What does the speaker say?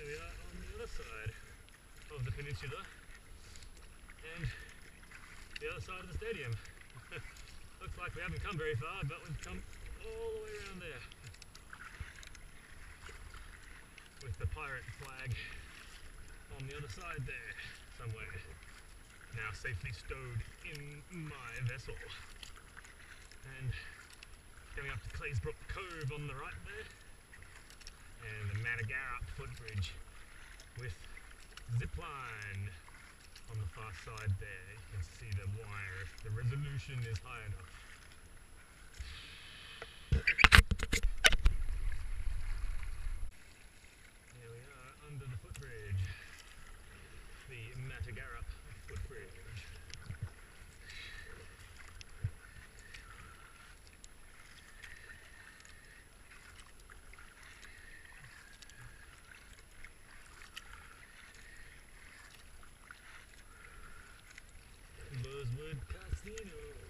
We are on the other side of the peninsula and the other side of the stadium. Looks like we haven't come very far, but we've come all the way around there. With the pirate flag on the other side there, somewhere. Now safely stowed in my vessel. And going up to Claisebrook Cove on the right there. And the Matagarup footbridge with zipline on the far side there. You can see the wire if the resolution is high enough. Here we are under the footbridge. The Matagarup footbridge. Burswood Casino.